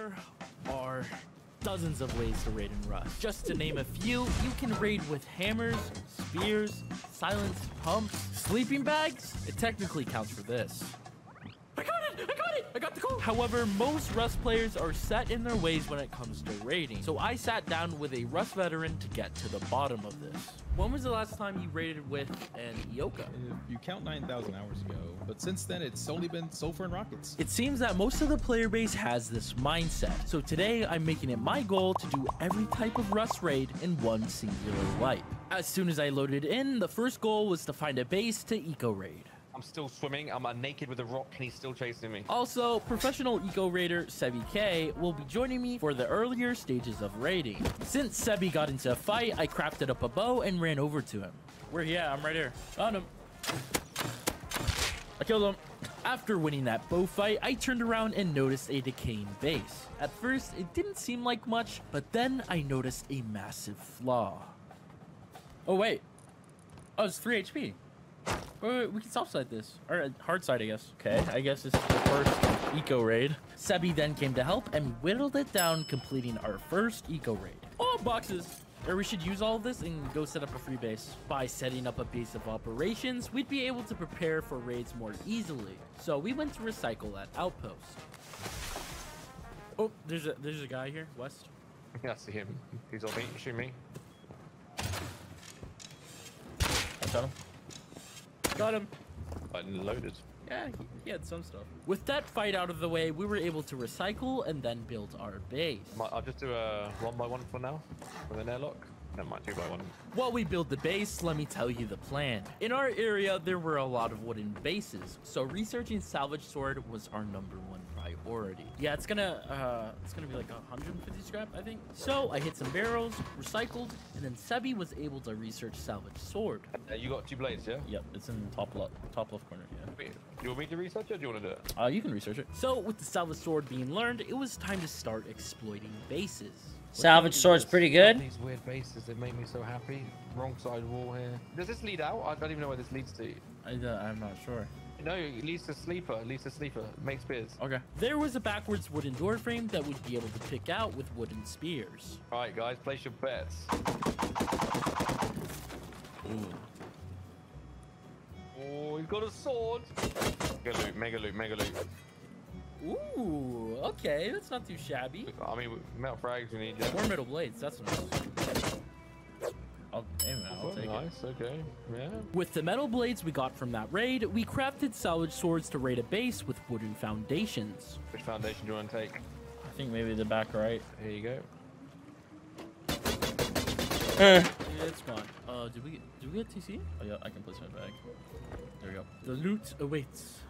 There are dozens of ways to raid in Rust. Just to name a few, you can raid with hammers, spears, silenced pumps, sleeping bags. It technically counts for this. I got it! I got it! I got the goal! However, most Rust players are set in their ways when it comes to raiding. So I sat down with a Rust veteran to get to the bottom of this. When was the last time you raided with an Eoka? If you count 9,000 hours ago, but since then it's only been sulfur and rockets. It seems that most of the player base has this mindset. So today I'm making it my goal to do every type of Rust raid in one singular wipe. As soon as I loaded in, the first goal was to find a base to eco raid. I'm still swimming. I'm uh, naked with a rock, and he's still chasing me. Also, professional eco raider Sebi K will be joining me for the earlier stages of raiding. Since Sebi got into a fight, I crafted up a bow and ran over to him. Where he at? I'm right here. Found him. I killed him. After winning that bow fight, I turned around and noticed a decaying base. At first, it didn't seem like much, but then I noticed a massive flaw. Oh, wait. Oh, it's 3 HP. Wait, wait, we can soft side this. Or uh, hard side, I guess. Okay, I guess this is the first eco raid. Sebi then came to help and whittled it down, completing our first eco raid. Oh, boxes! Or we should use all of this and go set up a free base. By setting up a base of operations, we'd be able to prepare for raids more easily. So we went to recycle that outpost. Oh, there's a there's a guy here, West. Yeah, I see him. He's on me. Shoot me. I shot him. Got him. I loaded. Yeah, he, he had some stuff. With that fight out of the way, we were able to recycle and then build our base. I'll just do a one by one for now with an airlock. Never mind, two by one. While we build the base, let me tell you the plan. In our area, there were a lot of wooden bases, so researching salvage sword was our number one priority. Yeah, it's gonna uh, it's gonna be like 150 scrap, I think. So I hit some barrels, recycled, and then Sebi was able to research salvage sword. Uh, you got two blades, yeah? Yep, it's in the top left, top left corner. Yeah. Wait, do you want me to research it or do you want to do it? Uh, you can research it. So with the salvage sword being learned, it was time to start exploiting bases. Salvage sword's pretty good. These weird bases, they make me so happy. Wrong side wall here. Does this lead out? I don't even know where this leads to. I, uh, I'm not sure. No, it leads to sleeper. It leads to sleeper. Make spears. Okay. There was a backwards wooden door frame that we'd be able to pick out with wooden spears. All right, guys, place your bets. Oh, he's got a sword. Mega loot, mega loot, mega loot. Ooh, okay, that's not too shabby. I mean, metal frags we need. Yeah. Four metal blades, that's nice. I'll, nice. Okay. Yeah. With the metal blades we got from that raid, we crafted salvage swords to raid a base with wooden foundations. Which foundation do you want to take? I think maybe the back right. Here you go. Eh. Yeah, it's gone. Uh, did we get, did we get TC? Oh yeah, I can place my bag. There we go. The loot awaits.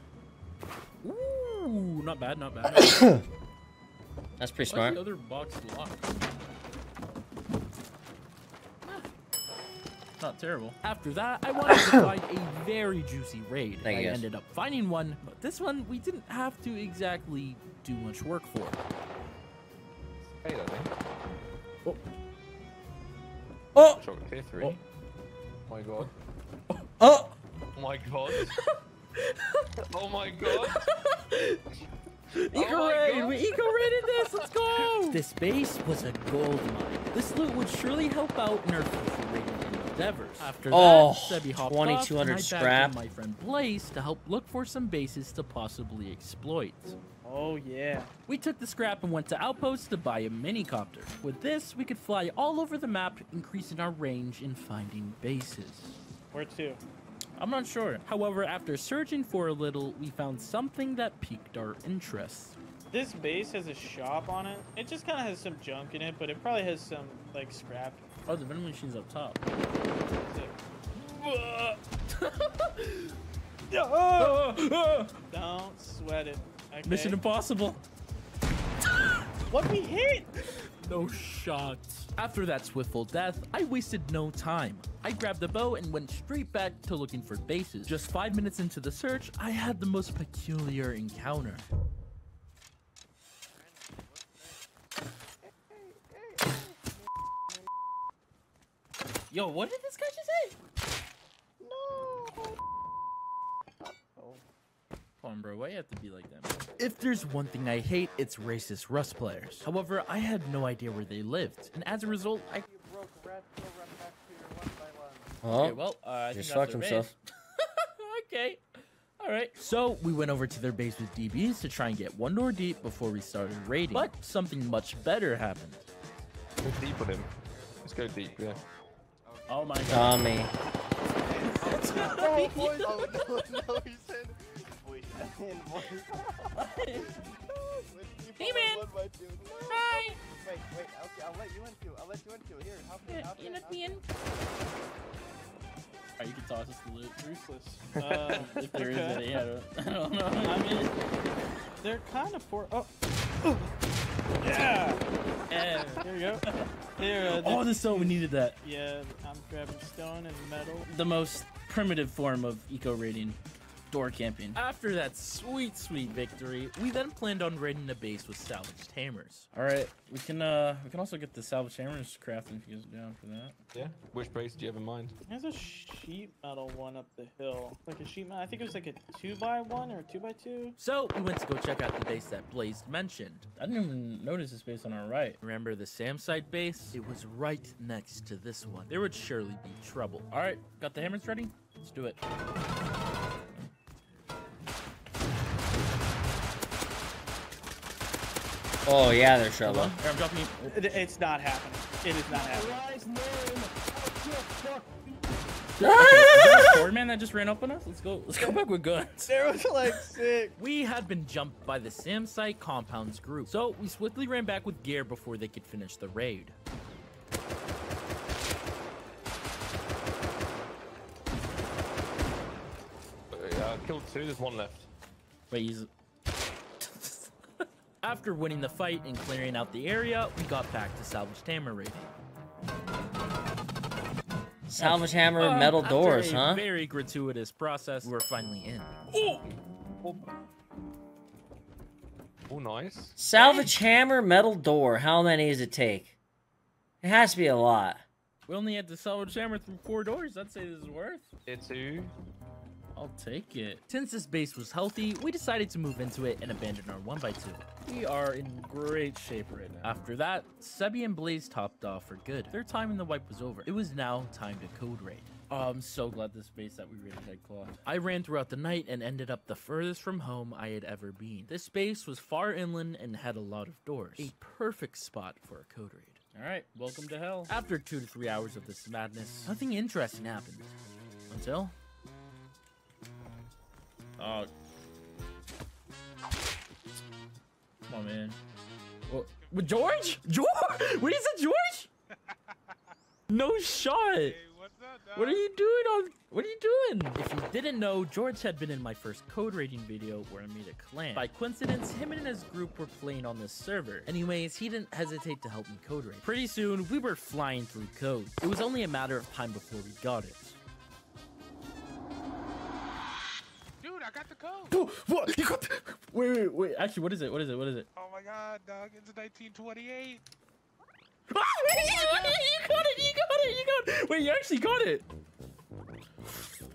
Ooh, not bad, not bad. That's pretty Why's smart. the other box locked? Not terrible. After that, I wanted to find a very juicy raid. Thank I ended up finding one, but this one we didn't have to exactly do much work for. Hey, that thing. Oh, Oh! Chocolate tier three. Oh. oh. my god. Oh! Oh my god. oh my god. Oh eco Oh raid! We eco raided this! Let's go! This base was a gold mine. This loot would surely help out in our raiding endeavors. After Oh, that, Sebi hopped 2200 off, and I bagged scrap. my friend Blaze to help look for some bases to possibly exploit. Oh yeah. We took the scrap and went to Outpost to buy a minicopter. With this, we could fly all over the map, increasing our range in finding bases. Where to? I'm not sure. However, after searching for a little, we found something that piqued our interest. This base has a shop on it. It just kind of has some junk in it, but it probably has some like scrap. Oh, the vending machine's up top. Don't sweat it. Okay. Mission impossible. What we hit? No shots. After that swiftful death, I wasted no time. I grabbed the bow and went straight back to looking for bases. Just five minutes into the search, I had the most peculiar encounter. Yo, what did this guy just say? No. Hold on, bro. Why you have to be like that? Man? If there's one thing I hate, it's racist Rust players. However, I had no idea where they lived, and as a result, I. You broke red, go run back to your one by one. Oh, Okay, well, uh, I just think that's fucked himself. okay. All right. So we went over to their base with DBs to try and get one door deep before we started raiding. But something much better happened. Go deep with him. Let's go deep, yeah. Oh my god. Tommy. Oh, boys. Oh, no, no, he said. Wait, and boys. Hey, man. Hi. Wait, wait, okay, I'll let you in too. I'll let you in too. Here, help me, help me, help me. Alright, you can toss us the loot. Ruthless. Uh, If there is okay. any, I don't, I don't know. I mean, they're kind of for. Oh. Yeah. Eh. Here we go. Here. Uh, Oh, the stone, we needed that. Yeah, I'm grabbing stone and metal. The most primitive form of eco raiding. Door camping. After that sweet, sweet victory, we then planned on raiding a base with salvaged hammers. All right, we can uh we can also get the salvaged hammers crafting if you guys are down for that. Yeah. Which base do you have in mind? There's a sheet metal one up the hill. Like a sheet metal. I think it was like a two by one or a two by two. So we went to go check out the base that Blaze mentioned. I didn't even notice this base on our right. Remember the Sam site base? It was right next to this one. There would surely be trouble. All right, got the hammers ready? Let's do it. Oh yeah, there's Hold trouble. on. Here, I'm dropping you. It, it's not happening. It is not happening. Forward man that just ran up on us. Let's go. Let's go back with guns. There was like six. We had been jumped by the Sam site compounds group, so we swiftly ran back with gear before they could finish the raid. Uh, yeah, I killed two. There's one left. Wait, he's. After winning the fight and clearing out the area, we got back to salvage hammer raiding. Salvage hammer, Uh, metal after doors, a huh? Very gratuitous process. We're finally in. Oh, nice. Salvage hammer, metal door. How many does it take? It has to be a lot. We only had to salvage hammer through four doors. I'd say this is worth. Here two. I'll take it. Since this base was healthy, we decided to move into it and abandon our 1x2. We are in great shape right now. After that, Sebi and Blaze topped off for good. Their time in the wipe was over. It was now time to code raid. Oh, I'm so glad this base that we raided had claw. I ran throughout the night and ended up the furthest from home I had ever been. This base was far inland and had a lot of doors. A perfect spot for a code raid. All right, welcome to hell. After two to three hours of this madness, nothing interesting happened. Until Oh. Come on, man. Well, with George? George? What is it, George? No shot. What are you doing on? What are you doing? If you didn't know, George had been in my first code raiding video where I made a clan. By coincidence, him and his group were playing on this server. Anyways, he didn't hesitate to help me code raid. Pretty soon, we were flying through code. It was only a matter of time before we got it. Dude, I got the code. Oh, what? You got. Wait, wait, wait. Actually, what is it? What is it? What is it? Oh my god, dog, it's 1928. Ah, you got it! You got it! You got it! You got it! Wait, you actually got it!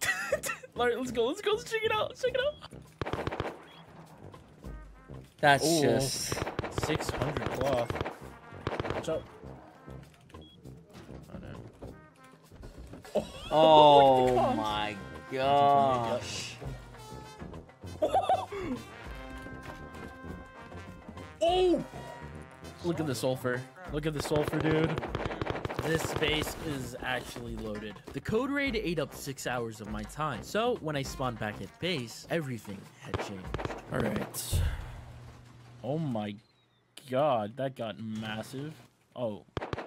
Alright, let's go. Let's go. Let's check it out. Let's check it out. That's Ooh. just. 600 cloth. Watch out. Oh, no. Oh God. my gosh. Look at the sulfur. Look at the sulfur, dude. This space is actually loaded. The code raid ate up six hours of my time. So when I spawned back at base, everything had changed. All right. Oh my god, that got massive. Oh. Yo,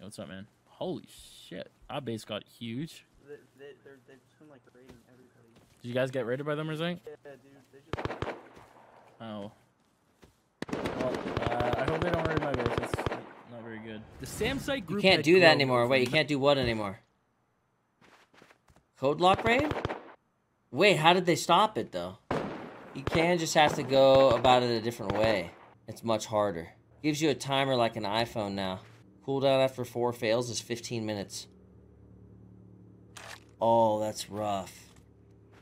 what's up, man? Holy shit. Our base got huge. They, they, they're, they've been like raiding everybody. Did you guys get raided by them or something? Yeah, dude, they just. Oh. Uh, I hope they don't raid my base. That's not very good. The Sam site You can't do that anymore. Wait, you can't do what anymore? Code lock raid? Wait, how did they stop it though? You can just have to go about it a different way. It's much harder. Gives you a timer like an iPhone now. Cooldown after four fails is 15 minutes. Oh, that's rough.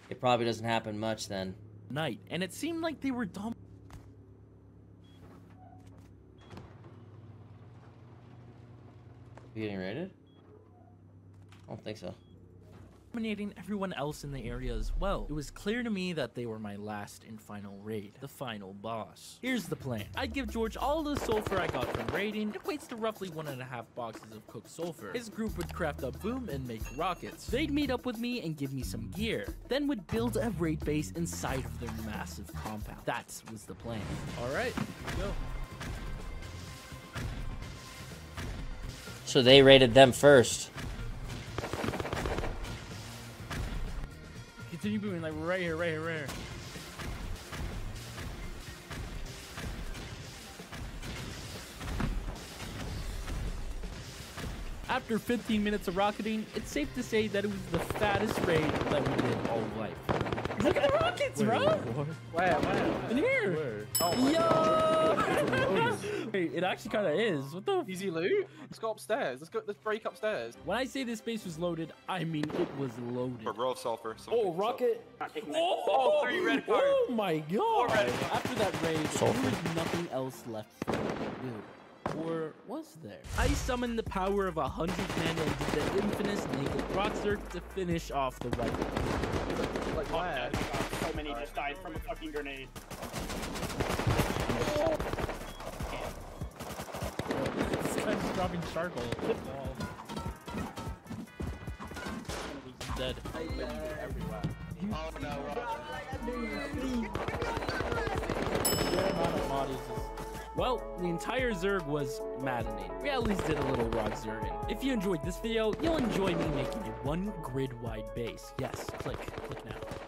It probably doesn't happen much then. night, and it seemed like they were dom- Getting raided? I don't think so. dominating everyone else in the area as well. It was clear to me that they were my last and final raid, the final boss. Here's the plan. I'd give George all the sulfur I got from raiding, it equates to roughly one and a half boxes of cooked sulfur. His group would craft up boom and make rockets. They'd meet up with me and give me some gear, then would build a raid base inside of their massive compound. That was the plan. All right, here we go. So they raided them first. Continue moving, like right here, right here, right here. After 15 minutes of rocketing, it's safe to say that it was the fattest raid that we did all life. Look at the rockets, bro! Where, where? In here! Oh Yo! Wait, it actually kind of is. What the? Easy loot. Let's go upstairs. Let's go. Let's break upstairs. When I say this base was loaded, I mean it was loaded. A row of sulfur. Oh, rocket! Oh, Oh, three red cards. Oh my god! red After that raid, Sulfur. there was nothing else left for me to do. Or was there? I summoned the power of a hundred men and did the infamous naked rockster to finish off the right. Like oh, where? So many just died from a fucking grenade. this dropping charcoal at the wall. He's dead. Oh, everywhere. Oh no, Well, the entire Zerg was maddening. We at least did a little Rod Zerging. If you enjoyed this video, you'll enjoy me making a one grid wide base. Yes, click, click now.